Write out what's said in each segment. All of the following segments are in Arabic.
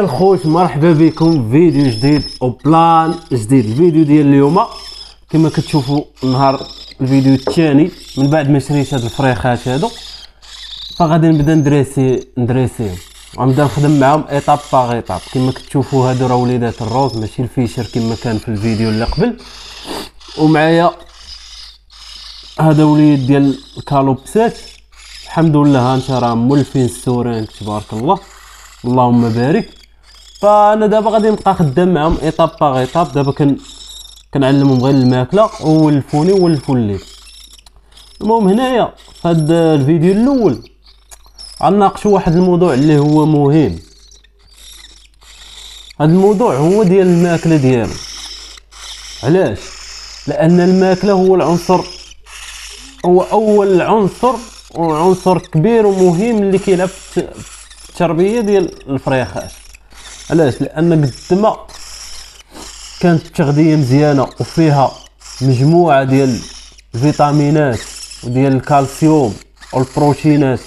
الخوت مرحبا بكم. في فيديو جديد و plan جديد. الفيديو ديال اليوم كما كتشوفوا نهار الفيديو الثاني من بعد ما شريت هاد الفريخات هادو فغادي نبدا ندريسي ندريسيهم. غنبدا نخدم معاهم étape par étape كما كتشوفوا هادو راه وليدات ال rose ماشي الفيشر كما كان في الفيديو اللي قبل. ومعايا هذا وليد ديال الكالوبسات الحمد لله انت راه مولفين السورين تبارك الله. اللهم بارك. فانا دابا غادي نبقى خدام معاهم ايطاب باغ ايطاب. دابا كن كنعلمهم غير الماكلة وولفوني وولفوا الليل المهم هنايا في هذا الفيديو الأول غنناقشوا واحد الموضوع اللي هو مهم. هذا الموضوع هو ديال الماكلة ديالو. علاش؟ لأن الماكلة هو العنصر هو أول عنصر وعنصر كبير ومهم اللي كيلعب في التربية ديال الفريخات. علاش؟ لأن قد ما كانت التغذيه مزيانة وفيها مجموعة ديال الفيتامينات وديال الكالسيوم والبروتينات.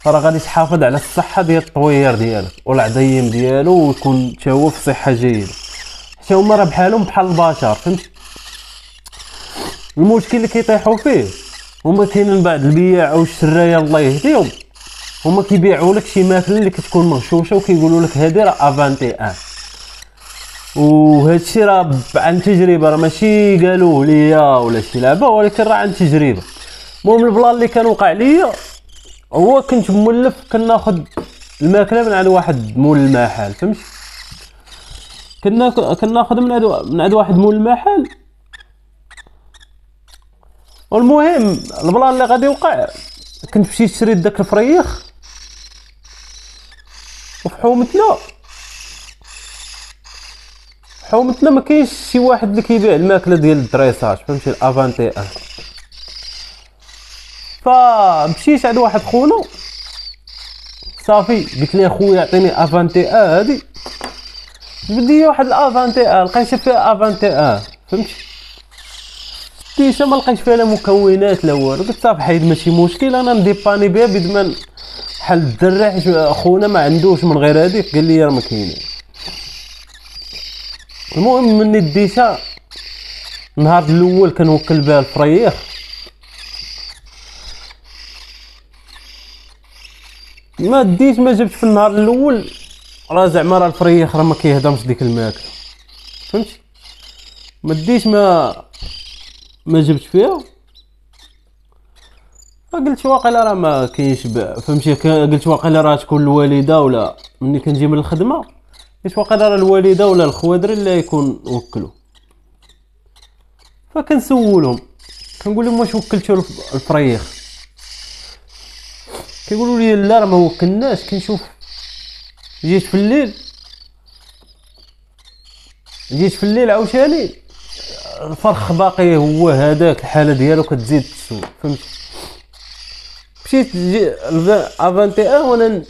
فراه غادي تحافظ على الصحة ديال الطوير ديالك والعظيم ديالو ويكون حتى هو في صحة جيدة. حتى هما راه بحالهم بحال البشر فهمت؟ المشكل اللي كيطيحوا فيه هما كاينين بعض البياع أو الله يهديهم. هما كيبيعوا لك شي ماكلة اللي كتكون مغشوشة وكيقولوا لك هذه راه افانتي ان وهذا الشيء راه عن تجربة راه ماشي قالوه ليا ولا شي لعبه ولكن راه عن تجربة. المهم البلان اللي كان وقع ليا هو كنت مولف كناخذ الماكلة من عند واحد مول المحل فهمتي؟ كنا كناخذ من عند من عند واحد مول المحل. والمهم ال plan اللي غادي يوقع كنت مشيت شريت داك الفريخ. وفي حومتنا حومتنا ما كاينش شي واحد اللي كيبيع الماكلة ديال ال dressage فهمتي؟ الأفانتي. ان فمشيت عند واحد خونا. صافي قلت ليه خويا عطيني أفانتي ان هادي. بدي واحد الأفانتي ان لقيت فيها أفانتي ان فهمتي؟ ديشا ما لقيتش فيها لا مكونات لا والو. قلت صافي حيد ماشي مشكل أنا نديباني بها بيد ما بحال الدرع خونا ما عندوش من غير هذيك قال لي راه ما كاينين المهم مني ديتها النهار الأول كنوكل بها الفريخ. ما ديت ما جبت في النهار الأول. راه زعما راه الفريخ راه ما كيهضمش ديك الماكلة. فهمتي؟ ما ديش ما ما جبت فيها. قلت واقيلا راه ما كاينش فهمتي قلت واقيلا راه تكون الوالده ولا ملي كنجي من الخدمه قلت واقيلا راه الوالده ولا الخوادري اللي يكون وكلوا. فكنسولهم كنقول لهم واش وكلتوا الفريخ؟ كيقولوا لي لا راه ما وكلناش كنشوف. جيت في الليل. جيت في الليل عاوتاني الفرخ باقي هو هذاك الحاله ديالو كتزيد تسول فهمتي؟ مشيت افانتي ان وأنا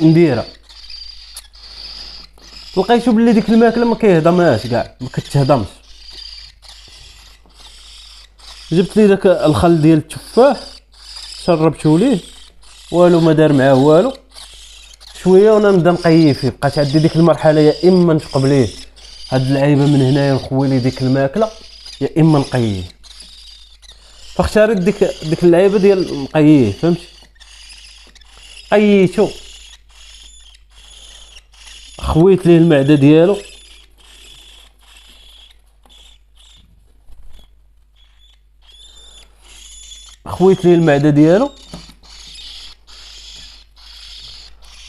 نديرها لقيتو بلي ديك الماكلة ما كيهضمهاش كاع ما كتهضمش. جبت لي داك الخل ديال التفاح شربتو ليه والو ما دار معاه والو. شوية وأنا نبدا نقيي فيه بقات عندي ديك المرحلة يا إما نشقب ليه. هاد اللعيبة من هنايا نخوي لي ديك الماكلة يا إما نقيه فاختاريت ديك ديك اللعيبة ديال نقيه فهمتي قييتو خويت ليه المعدة ديالو. خويت ليه المعدة ديالو.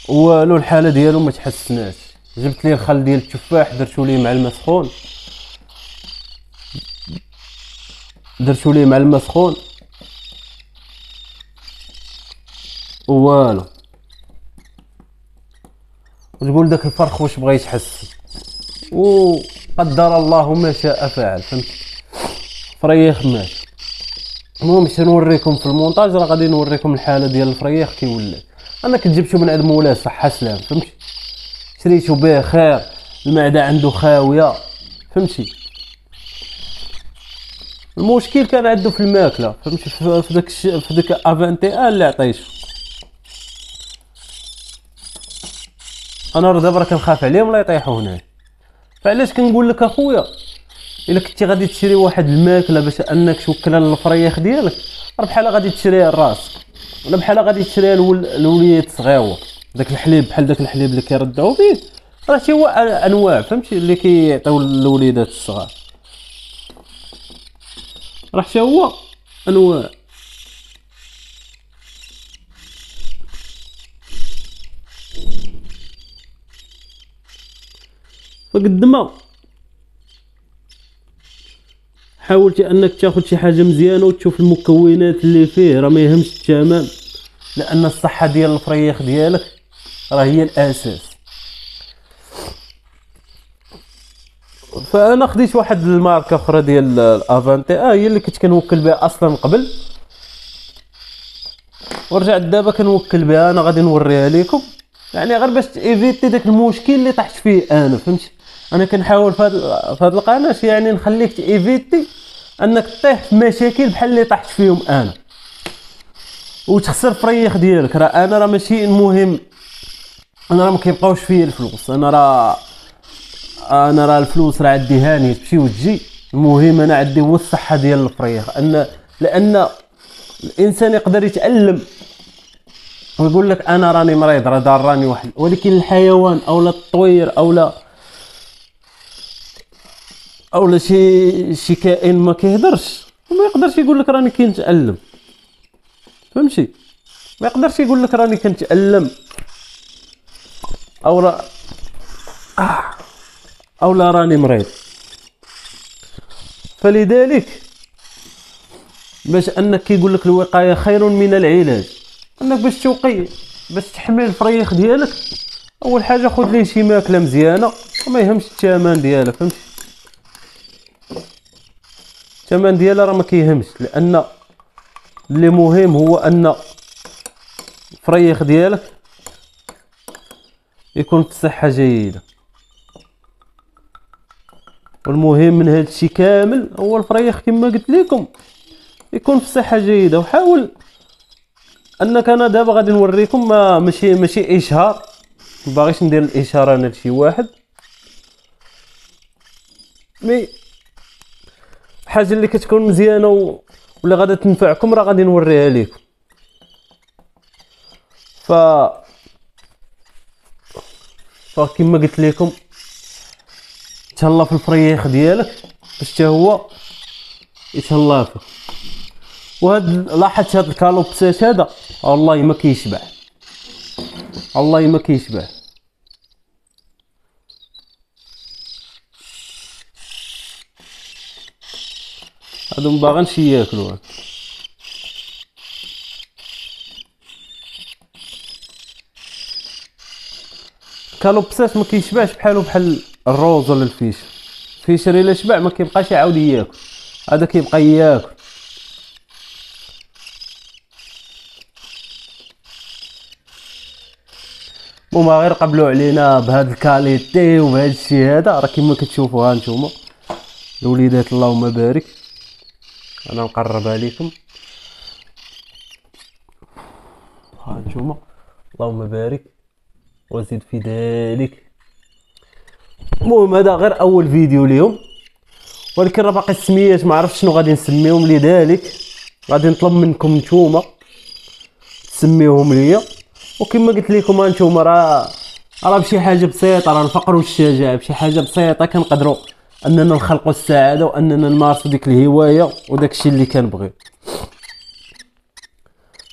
والو الحالة ديالو ما تحسناش. جبت ليه الخل ديال التفاح درتو ليه مع الماء سخون درتو ليه مع الماء سخون والو. وتقول داك الفرخ واش بغى يتحسن وقدر الله ما شاء فعل فهمت؟ فريخ مات المهم باش نوريكم في المونتاج؟ راه غادي نوريكم الحالة ديال الفريخ كي ولات أنا كنت جبتو من عند مولاه صحة سلام فهمتي شريتو بخير المعدة عنده خاوية فهمتي؟ المشكل كان عنده في الماكلة. فهمتي؟ في داك في داك افانتي ان اللي عطيتو أنا راه دابا راه كنخاف عليهم لا يطيحوا هنا. فعلاش كنقول لك أخويا؟ إلا كنتي غادي تشري واحد الماكلة باش أنك توكلها للفريخ ديالك راه بحال غادي تشريها لراسك. ولا بحال غادي تشريها لوليد الصغيور داك الحليب بحال داك الحليب اللي كيردعوا فيه. راه هو أنواع فهمتي؟ اللي كيعطيو للوليدات الصغار. راه حتى هو. انواع فقد ما حاولتي أنك تاخذ شي حاجة مزيانة وتشوف المكونات اللي فيه راه ما يهمش الثمن لأن الصحة ديال الفريخ ديالك راه هي الأساس. فانا خديت واحد الماركه أخرى ديال الافانتي. آه هي اللي كنت كنوكل بها أصلا قبل. ورجعت دابا كنوكل بها أنا غادي نوريها لكم يعني غير باش ايفيتي داك المشكل اللي طحت فيه أنا فهمتي أنا كنحاول في هذه القناة يعني نخليك تيفيتي انك تطيح في مشاكل بحال اللي طحت فيهم أنا. وتخسر فريخ ديالك. راه أنا راه ماشي المهم أنا راه ما كيبقاوش فيا الفلوس. أنا راه أنا راه الفلوس راه عندي هاني تمشي وتجي. المهم أنا عندي هو الصحة ديال الفريخ ان لأن الانسان يقدر يتألم. ويقول لك أنا راني مريض راه دار راني واحد ولكن الحيوان أو لا الطوير أو لا أو لا شي شي كائن ما كيهضرش وما يقدرش يقول لك راني كنتألم. فهمتي؟ ما يقدرش يقول لك راني كنتألم. أو را آه. أو لا راني مريض. فلذلك باش أنك كيقول لك الوقاية خير من العلاج أنك باش توقي باش تحمي الفريخ ديالك أول حاجة خذ ليه شي ماكلة مزيانة وما يهمش الثمن ديالها فهمتي الثمن ديالها راه ما كيهمش لأن اللي مهم هو أن الفريخ ديالك يكون في صحة جيدة. والمهم من هذا الشيء كامل هو الفريخ كما قلت لكم يكون في صحه جيده وحاول أنك أنا دابا غادي نوريكم ما ماشي ماشي إشهار. باغيش ندير الاشاره أنا لشي واحد. مي حاجة اللي كتكون مزيانة و... ولا غادا تنفعكم راه غادي نوريها لكم. ف فكما قلت لكم تهلا في الفريخ ديالك باش حتى هو يتهلا فيه وهاد لاحظت هاد الكالوبسات هذا والله ما كيشبع. والله ما كيشبع. هادو مباغنش ياكلوا كالوبسات ما كيشبعش بحالو بحال الروز ولا الفيش الفيشر الا شبع ما كيبقاش يعاود ياكل. هذا كيبقى ياكل. وما غير قبلوا علينا بهاد الكاليتي وبهاد الشيء هذا. راه كما كتشوفوا ها نتوما. الوليدات اللهم بارك. أنا نقربها لكم ها نتوما. اللهم بارك. وزيد في ذلك. المهم هذا غير أول فيديو اليوم. ولكن راه باقي السميات ما عرفتش شنو غادي نسميهم لذلك. غادي نطلب منكم نتوما تسميوهم ليا. وكما قلت لكم أنتم راه راه بشي حاجة بسيطة راه الفقر والشجاعه بشي حاجة بسيطة كنقدروا أننا نخلقوا السعادة وأننا نمارسوا ديك الهواية وداك الشيء اللي كنبغيو.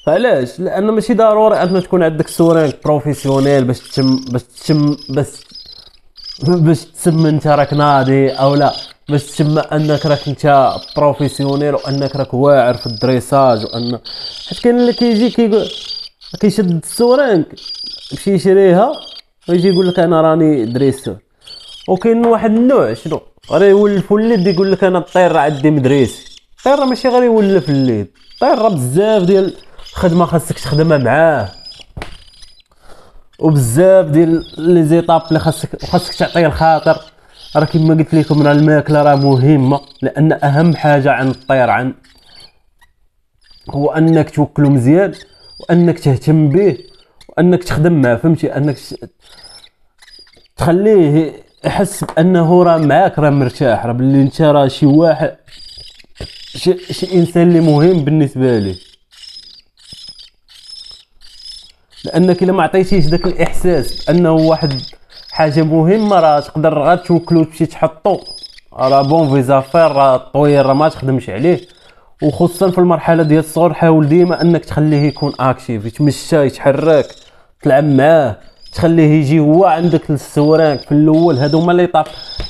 علاش؟ لأن ماشي ضروري ان تكون عندك seringue professionnelle باش تشم باش تشم باش باش تسمى انت راك ناضي أو لا باش تسمى أنك راك انت professionnel وأنك راك واعر في ال dressage وان حيت كاين اللي كيجي كيقول كيشد السورانك يمشي يشريها ويجي يقول لك أنا راني dresseur وكاين واحد النوع شنو؟ غير يولف الليد يقول لك أنا الطير عندي مدريسي الطير ماشي غير يولف الليد. الطير بزاف ديال الخدمه خاصك تخدمها معاه. وبزاف ديال لي زيتاب اللي خاصك خاصك تعطيه الخاطر. راه كما قلت لكم راه الماكلة راه مهمة لأن أهم حاجة عند الطير عن هو أنك توكلو مزيان وأنك تهتم به وأنك تخدم معاه فهمتي؟ أنك تخليه يحس بأنه راه معاك راه مرتاح راه باللي أنت راه شي واحد شي, شي إنسان اللي مهم بالنسبة ليه. لأنك إلا ما عطيتيش داك الإحساس بانه واحد حاجة مهمة راه تقدر غير توكلو تمشي تحطو. راه بون في زافير راه الطوير راه ما تخدمش عليه. وخصوصا في المرحلة ديال الصغر حاول ديما أنك تخليه يكون actif يتمشى يتحرك تلعب معاه تخليه يجي هو عندك للسورانك في الأول. هادو هما les étapes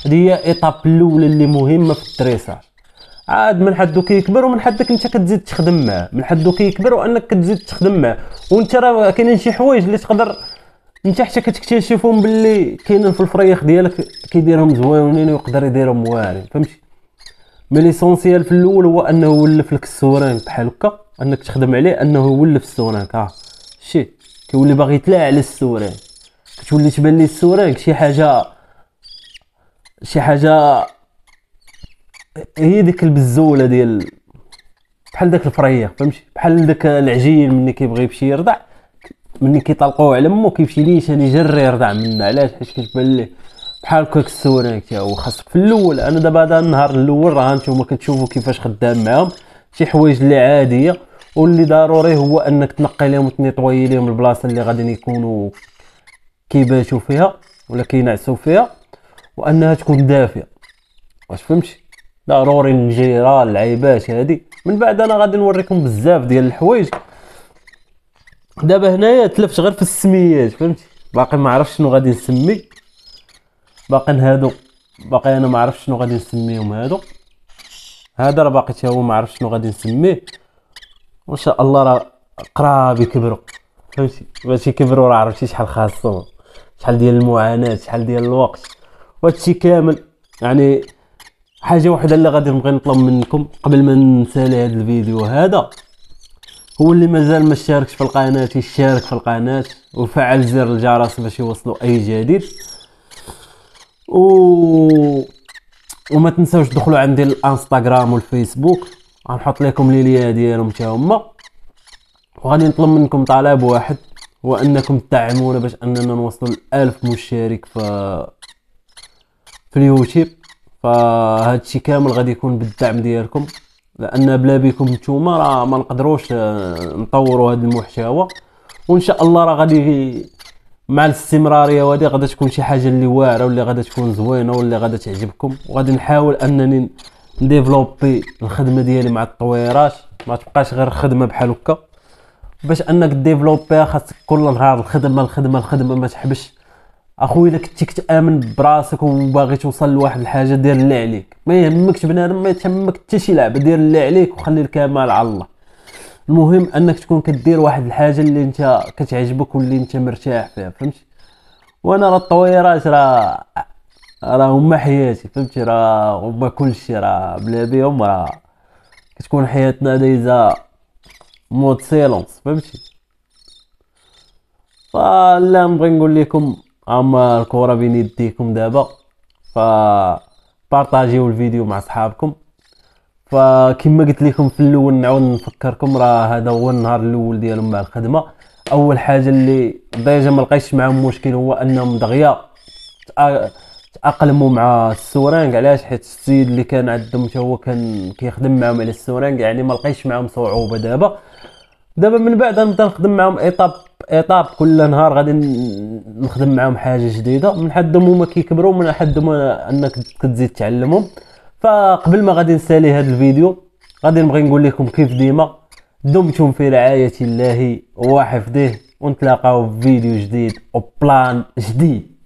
هذه هي étape الأولى اللي مهمة في ال dressage عاد من حدو كيكبر ومن حدك انت كتزيد تخدم معاه من حدو كيكبر وانك كتزيد تخدم. معاه وانت راه كاينين شي حوايج اللي تقدر انت حتى كتكتشفهم باللي كاينين في الفريخ ديالك كيديرهم زوينين ويقدر يديرهم واعرين فهمتي؟ mais l'essentiel في الأول هو أنه يولف لك السورانك بحال هكا أنك تخدم عليه أنه يولف السورانك ها. شي كيولي باغي يطلع على السورانك كتولي تبان لي السورانك شي حاجة شي حاجة هي ديك البزولة ديال بحال داك الفريق فهمتي؟ بحال داك العجين ملي كيبغي يمشي يرضع ملي كيطلقوه على مو كيمشي نيشان يجري يرضع منه علاش؟ حيت كتبان ليه؟ بحال هكاك السورانك هو خاصك في الأول أنا دابا هذا النهار الأول راه نتوما كتشوفوا كيفاش خدام معاهم شي حوايج اللي عادية واللي ضروري هو أنك تنقي لهم وتنيطوي لهم البلاصة اللي غادي يكونوا كيباتوا فيها ولا كينعسوا فيها وأنها تكون دافية. واش فهمتي؟ ضروري النجيره اللعيبات هادي. من بعد أنا غادي نوريكم بزاف ديال الحوايج. دابا هنايا تلفت غير في السميات فهمتي؟ باقي ما عرفتش شنو غادي نسمي. باقي هادو باقي أنا ما عرفتش شنو غادي نسميهم هادو. هذا راه باقي حتى هو ما عرفتش شنو غادي نسميه. وان شاء الله راه قراب يكبروا فهمتي؟ باش يكبروا راه عرفتي شحال خاصهم شحال ديال المعاناة شحال ديال الوقت. وهادشي كامل يعني حاجة وحدة اللي غادي نبغي نطلب منكم قبل ما نسالي هذا الفيديو هذا. هو اللي مازال ما اشتركش في القناة يشترك في القناة وفعل زر الجرس باش يوصلوا أي جديد. و وما تنساوش تدخلوا عندي الانستغرام والفيسبوك. غنحط لكم لي ليا ديالهم حتى هما. وغادي نطلب منكم طلب واحد هو أنكم تدعمونا باش أننا نوصلوا ل 1000 مشترك في في اليوتيوب. فهاد الشيء كامل غادي يكون بالدعم ديالكم لأن بلا بكم نتوما راه ما نقدروش آه، نطوروا هذا المحتوى وإن شاء الله راه غادي مع الاستمرارية وهذه غادي تكون شي حاجة اللي واعرة واللي غادي تكون زوينة واللي غادي تعجبكم. وغادي نحاول أنني ن développer الخدمة ديالي مع التطويرات ما تبقاش غير خدمة بحال هكا. باش أنك développer يها خاصك كل نهار الخدمة الخدمة الخدمة ما تحبش اخويا الا كنتي كتامن براسك وباغي توصل لواحد الحاجة دير اللي عليك. ما يهمكش بنادم ما يهمك حتى شي لعبه دير اللي عليك وخلي الكمال على الله. المهم أنك تكون كدير واحد الحاجة اللي أنت كتعجبك واللي أنت مرتاح فيها فهمتي؟ وأنا راه الطويرات راه راه هما حياتي فهمتي؟ راه هما كلشي راه بلا بيهم راه كتكون حياتنا دايزة mode silence فهمتي؟ فلا نبغي نقول لكم أما الكره بين يديكم دابا ف partager و الفيديو مع صحابكم. فكما قلت لكم في الأول نعاود نفكركم راه هذا هو النهار الأول ديالهم مع الخدمة. أول حاجة اللي déjà ما لقيتش معاهم مشكل هو أنهم دغيا تأقلموا مع السورانغ. علاش؟ حيت السيد اللي كان عندهم حتى هو كان كيخدم معاهم على السورانغ يعني ما لقيتش معاهم صعوبة دابا. دابا من بعد غنبدا نخدم معاهم étape étape كل نهار غادي نخدم معاهم حاجة جديدة. من حدهم هما كيكبروا من حدهم انك كتزيد تعلمهم. فقبل ما غادي نسالي هذا الفيديو غادي نبغي نقول لكم كيف ديما دمتم في رعاية الله وحفظه ونتلاقاو في فيديو جديد وبلان جديد.